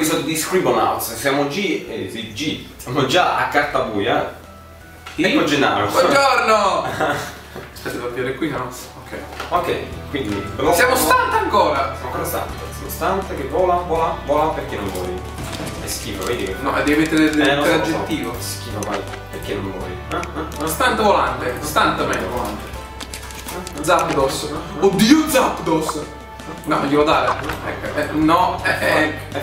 episodio di Scribblenauts. Siamo G, eh, sì, G. Siamo già a carta buia. Ecco Gennaro. Buongiorno! Aspetta, devo aprire qui, no? Ok. Ok, quindi. Siamo stanti ancora! Siamo ancora stanti. Siamo stanti che vola, vola, vola, perché non voli? È schifo, vedi che. No, devi mettere il Eh, lo so, so. Schifo, vai. Perché non voli? Ah, ah, ah. Stante volante, stante volante. Zapdos. Oddio Zapdos! No, non glielo dare. Ecco, eh, no, eh, eh,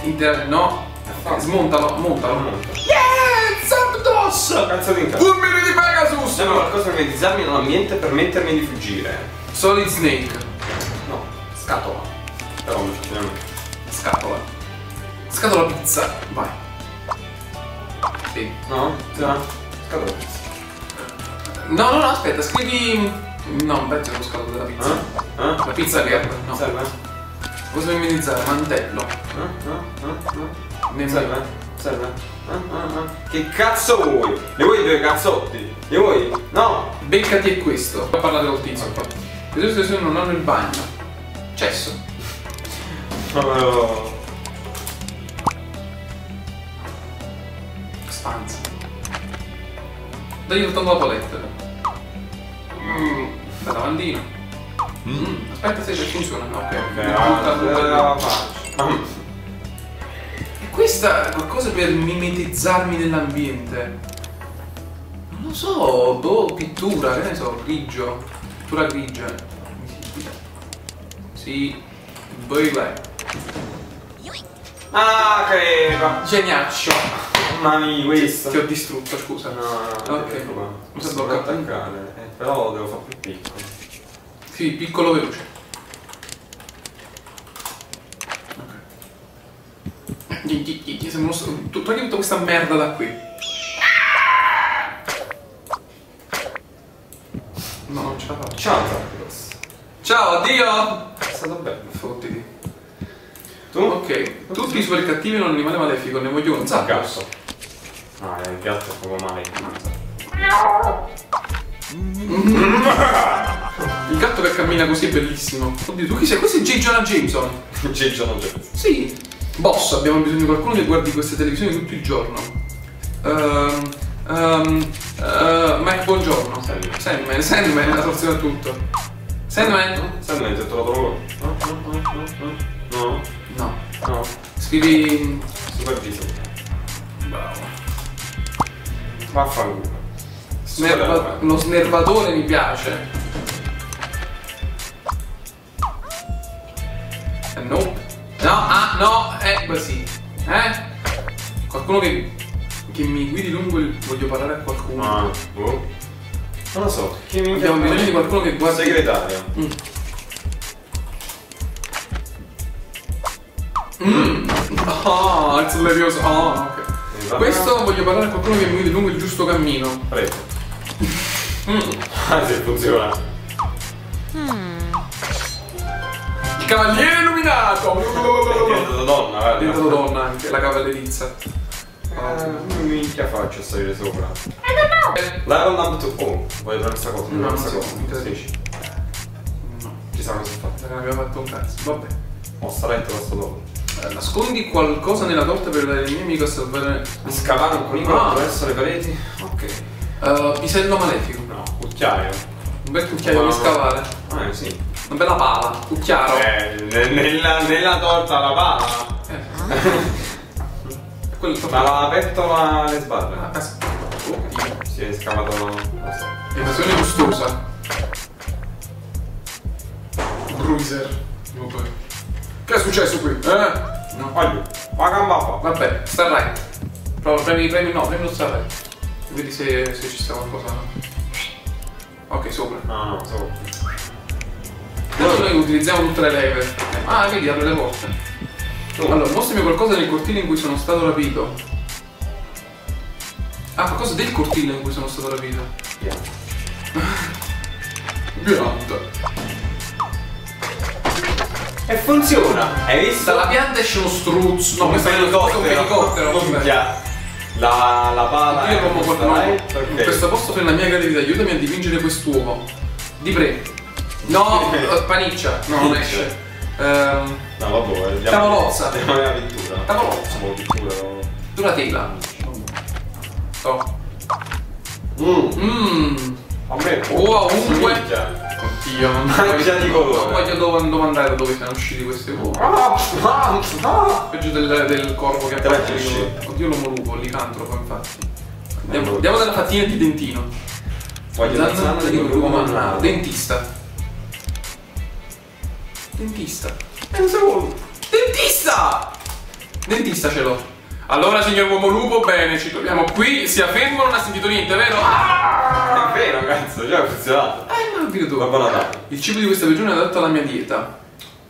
E inter- no. Smontalo, montalo. monta. Yeah! Zapdos! Cazzo di incazzo. Fulmine di Pegasus! Serve qualcosa che disarmi l'ambiente per permettermi di fuggire. Solid Snake. No, scatola. Però effettivamente. Scatola. Scatola pizza. Vai. Sì. No? Sì. Scatola. No, no, no, aspetta, scrivi. No, un pezzo dello scatola della pizza. Ah? Ah? La pizza che no. Serve? Cosa devi minimizzare? Mantello. Ah? Ah? Ah? Ne- Serve? Serve? Che cazzo vuoi? Ne vuoi due cazzotti? Ne vuoi? No! Beccati è questo. Poi parlate col tizio. Le due situazioni non hanno il bagno. Cesso. Oh. Stanza. Dagli soltanto la toilette. Mm. Da lavandino. Mm. Aspetta se funziona. Ok. Ok, Mi ah, butta- butta- la faccia. E questa è qualcosa per mimetizzarmi nell'ambiente. Non lo so, boh, pittura, che ne so, grigio. Pittura grigia. Sì. Belle. Ah, creva! Geniaccio. Mamma mia, questo. Ti ho distrutto, scusa. No, no, Ok. Mi può bloccato. attaccare, eh, però lo devo fare più piccolo. Sì, piccolo veloce. Ok. Gli sembra uno st- tu- Togli tutta questa merda da qui. No, non ce la faccio. Ciao, Zapdos. Ciao, addio! È stato bello. Fottiti. Tu? Ok, tutti i super cattivi hanno un animale malefico, ne voglio un zappo. No, il gatto è proprio male. Il gatto che cammina così è bellissimo. Oddio, tu chi sei? Questo è J. Jonah Jameson. Ciccio non c'è. Sì. Boss, abbiamo bisogno di qualcuno che guardi queste televisioni tutto il giorno. Ehm. ehm, eh, Mike Buongiorno. Sandman. Sandman, Sandman è la soluzione a tutto. Sandman? Sai, mi hai trovato lavoro? No, no, no, no, no. No. Scrivi. Superviso. Bravo. Vaffanculo. Snerva- lo snervatore mi piace. Eh, no. No, ah, no, è così. Eh? Qualcuno che, che mi guidi lungo il... Voglio parlare a qualcuno. Ah, boh. Non lo so. Chi mi Abbiamo bisogno di qualcuno che guardi... Segretario. Mm. Mm. Ah, il levioso. Ah, Esatto. Questo voglio parlare a qualcuno che mi guidi lungo il giusto cammino. Prego. Mm. Ah, sì, funziona. Il cavaliere illuminato! È diventato donna, guarda. È diventato donna anche, la cavallerizza. Eh, minchia faccio a salire sopra. Eh, Level number 2. Oh, voglio fare questa cosa. No, questa cosa. No, Ci sa cosa ho fatto. non abbiamo fatto un cazzo. Vabbè. Ho stretto questo dopo. Eh, nascondi qualcosa nella torta per dare il mio amico a salvare. Scavare un conigolo Ah. attraverso le pareti. Ok. Eh, pisello malefico. No, cucchiaio. Un bel cucchiaio No. per scavare. Ah, sì. Una bella pala. Cucchiaro. Eh, ne- nella, nella torta la pala. Eh. Quello Ma l'ha aperto la, le Ah, sbarre. cas- Oddio. Si è scavato. Evasione gustosa. Bruiser. Vabbè. Che è successo qui? Eh? No. Voglio. Ma gamba fa. Vabbè, sta right. Prova, premi, premi, no, premi lo sta right. Vedi se, se ci sta qualcosa. no? Ok, sopra. No, no, so. Adesso noi utilizziamo tutte le leve. Ah, vedi, apre le porte. Tu. Allora, mostrami qualcosa nel cortile in cui sono stato rapito. Ah, qualcosa del cortile in cui sono stato rapito. Piano. Pianta. E funziona. Hai visto? Dalla pianta esce uno struzzo. No, questo è un elicottero. un. La, la pala. Io questa, con dai? no. In questo posto per la mia creatività, aiutami a dipingere quest'uomo. Di pre. No, paniccia. No, non esce. Ehm, No, vabbè, andiamo. Tavolozza. Andiamo alla pittura. Tavolozza. Pittura. no? tu la tela. Oh. Mm. Mmm. A me. Oh, ovunque. Non Mangia di colore. Non voglio dove, dove andare da dove siano usciti queste cose. Ah, ah, ah. Peggio del, del corvo che ha fatto Oddio l'uomo lupo, licantropo infatti. Andiamo, andiamo dalla fattina di dentino. Voglio Zanna zanzara di lupo mannato. Dentista. Dentista. Dentista! Dentista ce l'ho. Allora, signor uomo lupo, bene, ci troviamo qui. Sia fermo, non ha sentito niente, vero? Ah! È vero, cazzo, già ha funzionato. Eh, ma vedo tu. Babbo Natale. Il cibo di questa regione è adatto alla mia dieta.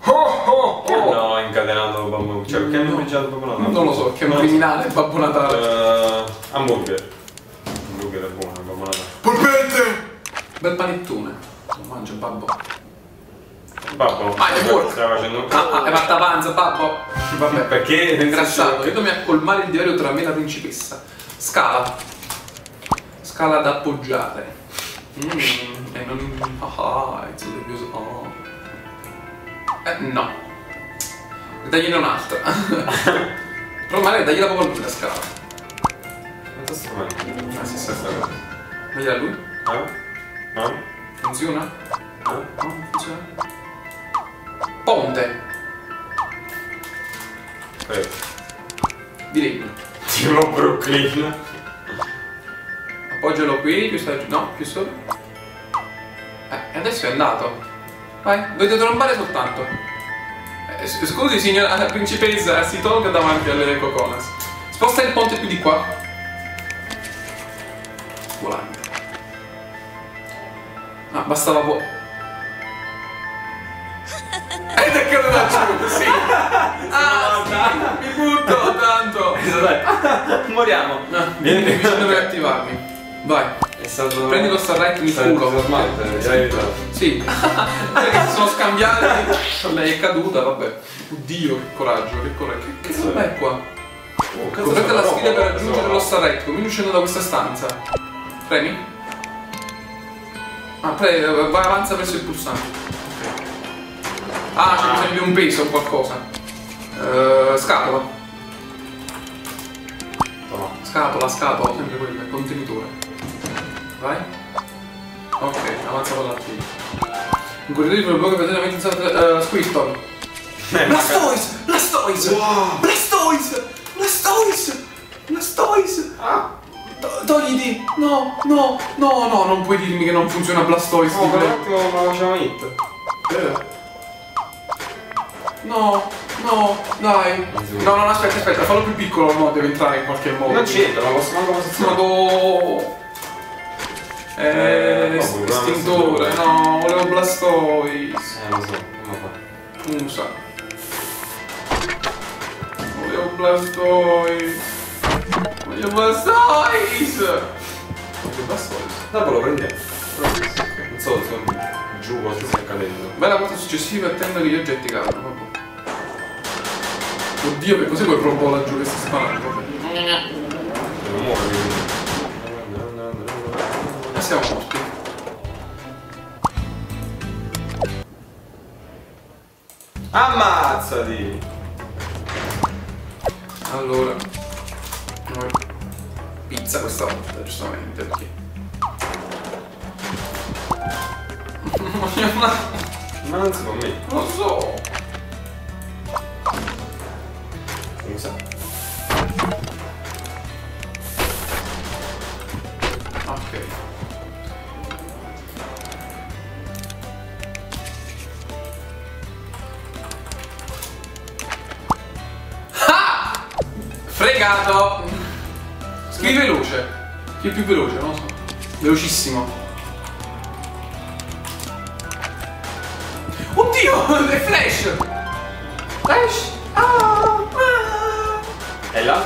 Oh, oh, Che no, incatenato Babbo Cioè, perché hanno No. mangiato Babbo Natale? Non lo so, che è un lo criminale, Babbo Natale. Eh, hamburger. Hamburger è buono, Babbo Natale. Polpette! Bel panettone. Lo mangio, babbo. Babbo. Ah, è buono. Stai facendo... Ah, ah, è fatta panza, babbo. Vabbè. Perché? È ingrassato. Aiutami a colmare il diario tra me e la principessa. Scala. Scala da appoggiare. Mm, e non... Ah, è nervioso. Oh. Eh, no. Dagliene un'altra. Però magari dagliela proprio a lui la scala. Non sto strumento. Ah, sì, sì, sì. Dagliela a lui. Eh? Eh? Funziona? Eh? No, non funziona. Ponte. Prego. Di legno. Tipo Brooklyn. Appoggialo qui, più sta. No, più sopra. Eh, e adesso è andato. Vai, dovete trombare soltanto. Eh, scusi, signora principessa, si tolga davanti alle coconas. Sposta il ponte più di qua. Volante. Ah, bastava Moriamo. No, vieni vicino per attivarmi. Vai. È stato... Prendi lo Starlight in Stai culo. Sì. Perché si sono scambiati. Lei è caduta, vabbè. Oddio, che coraggio, che coraggio. Che, che roba è qua? Oh, Completa la sfida per raggiungere lo Starlight. Comincia uscendo da questa stanza. Premi? Ah, pre- vai avanza verso il pulsante. Ah, c'è bisogno di un peso o qualcosa. Eh, scatola. Scatola, scatola, sempre quella, contenitore. Vai. Ok, avanza con l'artiglio. Un corridoio per il blocco praticamente senza uh, Squirtle. Eh, Blastoise! Blastoise! Wow. Blastoise! Blastoise! Blastoise! Ah! To- Togliti! No, no, no, no, non puoi dirmi che non funziona Blastoise, No, per un attimo la faceva hit. Eh. No, no, dai. No, no, aspetta, aspetta, fallo più piccolo, no, deve entrare in qualche modo. Non c'entra, ma posso manco posizionare. Madò. Eh, guarda, estintore, no, volevo Blastoise. Eh, lo so, come fa? Usa. Volevo Blastoise. Voglio Blastoise. Voglio Blastoise. Dopo lo prendiamo. Non so, sono giù cosa sta accadendo. Bella volta successiva attendo che gli oggetti vabbè. Oddio, che cos'è quel robot laggiù che sparando? Vabbè. Devo muovermi. E siamo morti. Ammazzati! Allora. Noi. Pizza questa volta, giustamente, perché. Ma non si mettere. Non lo so. Usa. Ok. Fregato! Scrivi veloce. Chi è più veloce? Non lo so. Velocissimo. Oddio! È Flash! Flash!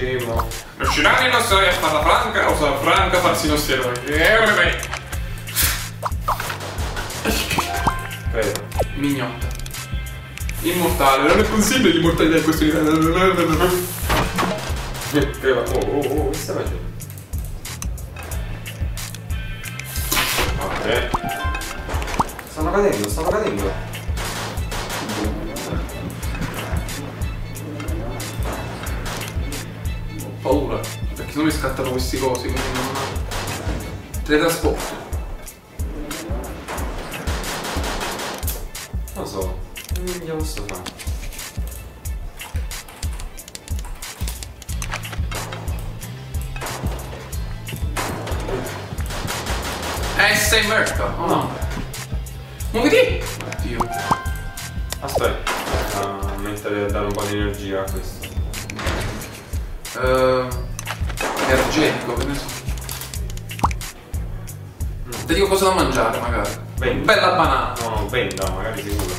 Girani i nostri eroi a farla franca o sarà franca a farsi i nostri eroi? Eh, Credo. Mignotta. Immortale, non è possibile l'immortalità in questo livello. Credo. Oh, oh, oh, che stai facendo? Ok. Stanno cadendo, stanno cadendo. Paura, perché non mi scattano questi cosi, quindi non... Teletrasporto. Non so. Non posso fare. Eh, sei morto! Oh no. Muoviti! Oddio. Aspetta. A mettere a dare un po' di energia a questo. Uh, energetico, che ne so. Ti dico cosa da mangiare magari. Vendi. Bella banana. No, venda, magari sicuro.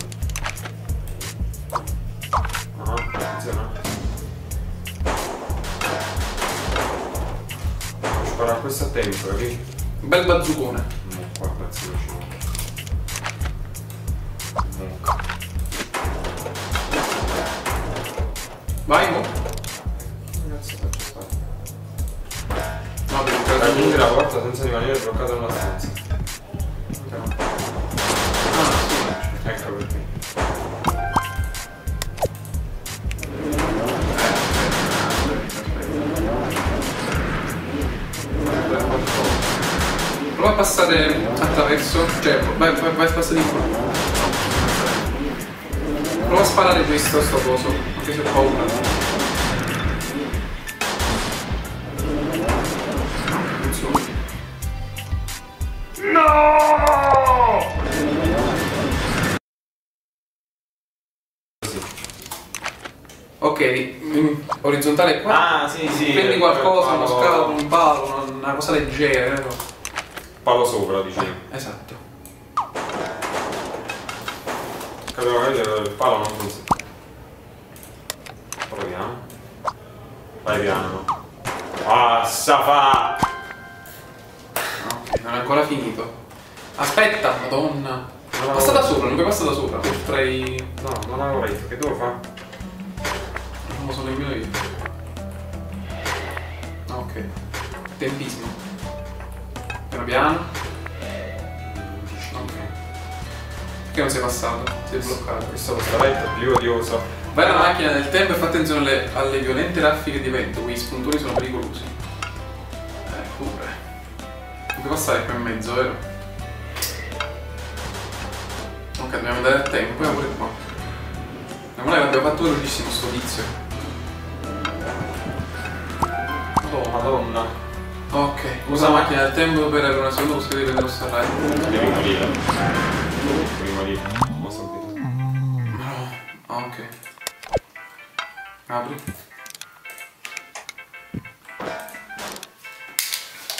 Funziona. Ci farà questo a tempo, capi? Bel bazzucone. No, qua cazzo lo ci Mucca. Vai, senza rimanere bloccato nella stanza. Ah. Ecco perché. Prova a passare attraverso, cioè vai, vai, vai a passare di qua. Prova a sparare questo sto coso, anche se ho paura. Ok, orizzontale qua. Ah, sì, sì. Prendi eh, qualcosa, uno scavo, un palo, una, cosa leggera. eh, no? Palo sopra, dicevo. Esatto. Capivo che il palo non funziona. Proviamo. Vai piano. Ah, fa! Ok, non è ancora finito. Aspetta, madonna. No. Passa da sopra, non puoi passare da sopra. Potrei. No, non avevo detto, che devo fare? Non lo so nemmeno io. Ok. Tempismo. Piano piano. Ok. Perché non sei passato? Sei bloccato. Questo lo scaletta più odioso. Vai alla macchina del tempo e fa attenzione alle, alle violente raffiche di vento, quei spuntoni sono pericolosi. Eh, pure. Non puoi passare qua in mezzo, vero? Ok, dobbiamo andare a tempo, e pure qua. Ma non abbiamo fatto velocissimo sto tizio. Madonna. Ok, usa la macchina del tempo per avere una seconda possibilità lo starlight. Devi morire. Devi morire. Non so. No. Ah, ok. Apri.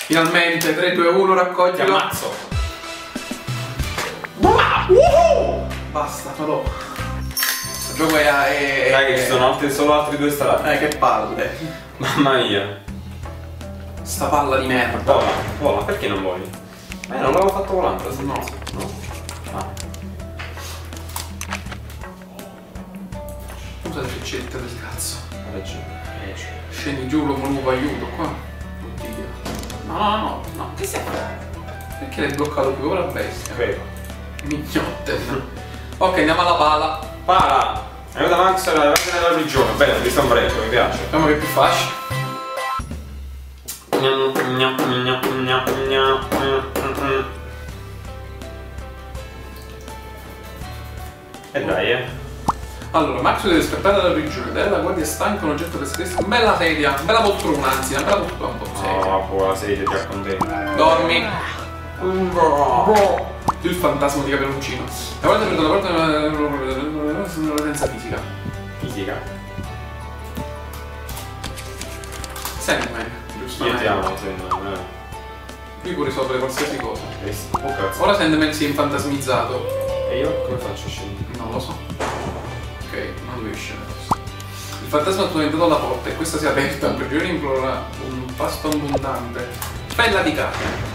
Finalmente 3, 2, 1, Ti raccoglilo. ammazzo. Basta, no. Il gioco è Dai, che ci sono altri, solo altri due strati. Eh, che palle. Mamma mia. Sta palla di merda. Vola, vola, perché non voli? Eh, non l'avevo fatto volando. adesso. No. No. Ah. Usa le freccette del cazzo. Ragione. Scendi giù, l'uomo lupo, aiuto qua. Oddio. No, no, no, no. Che sei? Perché l'hai bloccato più ora bestia? Credo. Mignotte. ok, andiamo alla pala. Para! È venuta Max e la nella prigione. Bello, ti sta un breccio, mi piace. Vediamo che è più facile. E dai, eh. Allora, Max deve scappare dalla prigione, dare alla guardia stanca un oggetto per stesso. Bella sedia, bella poltrona, anzi, una bella poltrona un po' sedia. Oh, buona sedia, ti accontenti. Dormi. Il fantasma di Caperuccino. La guardia per la porta della senza fisica. Fisica. Sandman, Io giustamente. ti amo, secondo me. Qui può risolvere qualsiasi cosa. eh. Oh cazzo. Ora Sandman si è infantasmizzato. E io come faccio a scendere? Non lo so. Ok, non dovevi scendere. Il fantasma ha tormentato la porta e questa si è aperta. Un prigioniero implora un pasto abbondante. Bella di carne.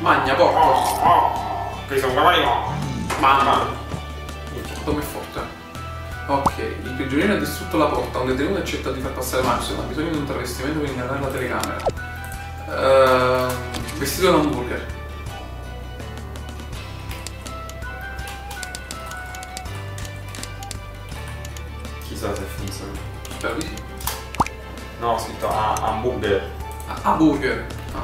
Magna, porco. Qui sono cavallo. Mamma. Come è forte. Ok, il prigioniero ha distrutto la porta, un detenuto accetta di far passare Max, ma ha bisogno di un travestimento per ingannare la telecamera. Ehm, vestito da hamburger. Chissà se funziona. Spero di sì. No, ho scritto hamburger. Ah, hamburger. Ah.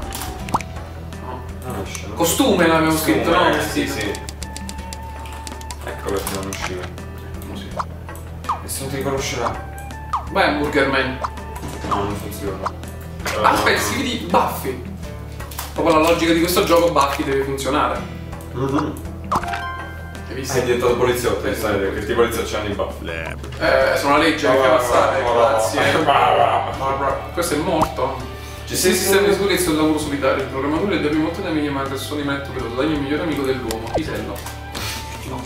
No. Non esce. no? Costume l'avevo scritto, no? Sì, sì. Ecco perché non usciva. Nessuno ti riconoscerà. Vai hamburger man. No, non funziona. Ah, Aspetta, si vedi Buffy. Proprio la logica di questo gioco Buffy deve funzionare. Mhm. Hai visto? Sei diventato poliziotto, sai che tutti i poliziotti hanno i baffi. Eh, sono una legge che fa passare, grazie. Questo è morto. Gestire il sistema di sicurezza un lavoro solitario. Il programmatore deve montare meglio ma persone ma è piloto. Dai il migliore amico dell'uomo. Pisello. No.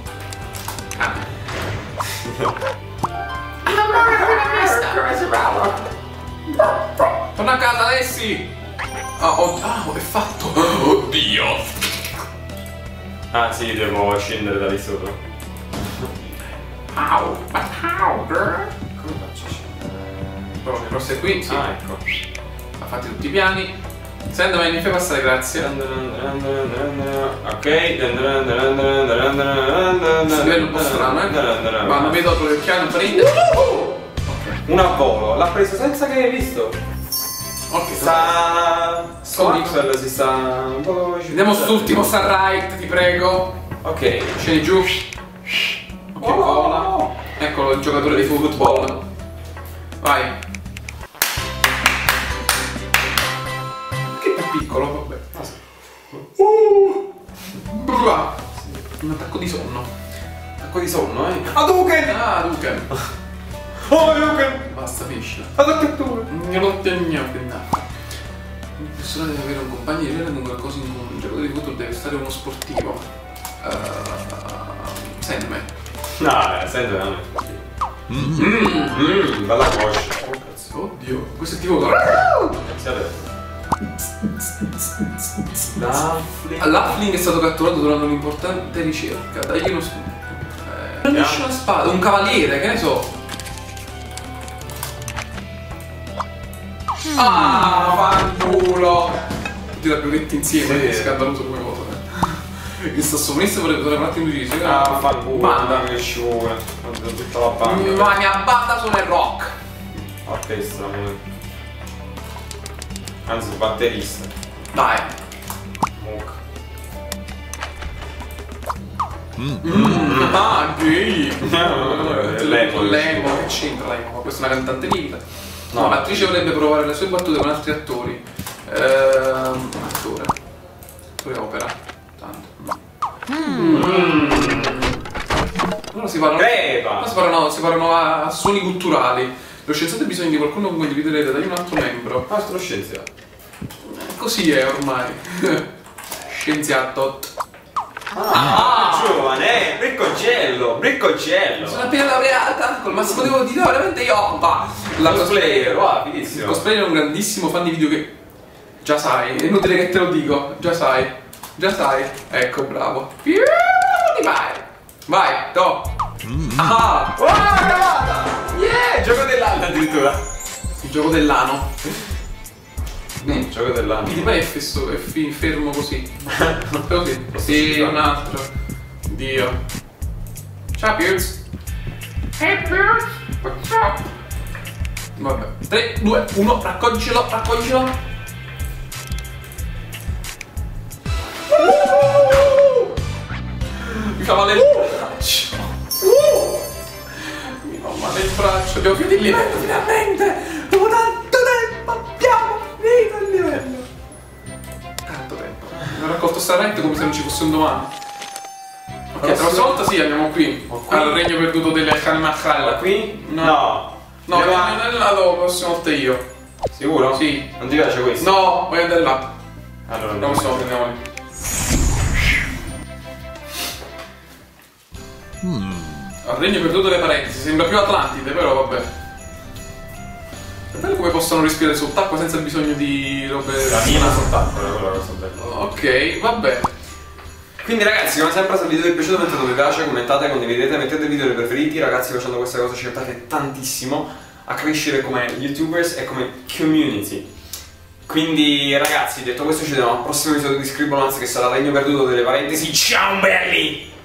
Ah. Torna a casa, Alessi! Ah, oh, ah, è fatto! Oddio! Ah sì, devo scendere da lì sopra. How? But how, girl? Come faccio a scendere? Però è qui, sì. Ah, ecco. Ha fatto tutti i piani. Sandman, mi fai passare, grazie. Ok. Questo livello un po' strano, eh? Ma non vedo le occhiali, non prende. Un volo, l'ha preso senza che hai visto. Ok, Sta. Sto Maxwell si sta un po'. Vediamo quest'ultimo Sunlight, ti prego. Ok. Scendi giù. Ok, vola. Eccolo il giocatore di football. Vai. Che è piccolo, vabbè. Uh. Brua. Un attacco di sonno. Attacco di sonno, eh. Hadouken! Ah, Duken. Oh, Hadouken! Basta, finiscila. Attaccatura! Non lo teniamo che no. Un personaggio deve avere un compagno di vita con qualcosa in comune. Un giocatore di football deve stare uno sportivo. Uh, Sandman. No, eh, senti, non è. Mmm, bella coscia. Oh, cazzo. Oddio, questo è tipo. Si. Daffli. L'Uffling è stato catturato durante un'importante ricerca. Dagli uno. Eh, non esce una spada, un cavaliere, che ne so. Ah, fanculo! Tutti da più detti insieme, Sì. è scandaloso come cosa. Il sassofonista vorrebbe usare un attimo di. Ah, fa il culo, Banda. che scivola. Tutta la banda. Ma mia banda suona il rock. Orchestra, mo. Anzi, batterista. Dai. Muc. Ah, gay. Lemo. Che c'entra Lemo? Questa è una cantante di vita. No, l'attrice vorrebbe provare le sue battute con altri attori. Ehm, attore. Attore opera. Tanto. Mm. Allora si parlano. Allora si parlano, si parlano a, a suoni culturali. Lo scienziato ha bisogno di qualcuno con cui condividere dagli un altro membro. Ah, sto scienziato. Così è ormai. Scienziato. Ah, giovane, eh, briccocello, briccocello. Sono appena laureata col massimo devo dire veramente yoppa. La cosplayer, wow, Il fighissimo. cosplayer è un grandissimo fan di video che già sai, è inutile che te lo dico, già sai, già sai. Ecco, bravo. Più di vai. Vai, to. Ah, Oh, cavata! Yeah, gioco dell'anno addirittura. il gioco dell'ano. Mm, gioco dell'anno. Poi è, fesso, è fermo così. Così. Sì, un altro. Dio. Ciao Pierce. Hey Pierce. What's up? Vabbè. 3, 2, 1, raccoglicelo, raccoglicelo. Mi fa male il braccio. Mi fa male il braccio. Abbiamo finito il livello finalmente. Dopo tanto tempo abbiamo finito il livello. Tanto tempo. Ho raccolto sta rente come se non ci fosse un domani. Ok, la prossima volta sì, andiamo qui. Al regno perduto delle Allora, Kalmachala. qui? No. No. No, Andiamo non è là dopo, la prossima volta io. Sicuro? Sì. Non ti piace questo? No, voglio andare là. Allora, La prossima volta andiamo lì. Al regno perduto delle parentesi, sembra più Atlantide, però vabbè. È bello come possono respirare sott'acqua senza bisogno di robe. La mina sott'acqua, era quella cosa bella. Ok, vabbè. Quindi ragazzi, come sempre se il video vi è piaciuto mettete un mi piace, commentate, condividete, mettete i video preferiti, ragazzi facendo questa cosa ci aiutate tantissimo a crescere come youtubers e come community. Quindi ragazzi, detto questo ci vediamo al prossimo episodio di Scribblenauts che sarà Regno Perduto delle Parentesi. Ciao belli!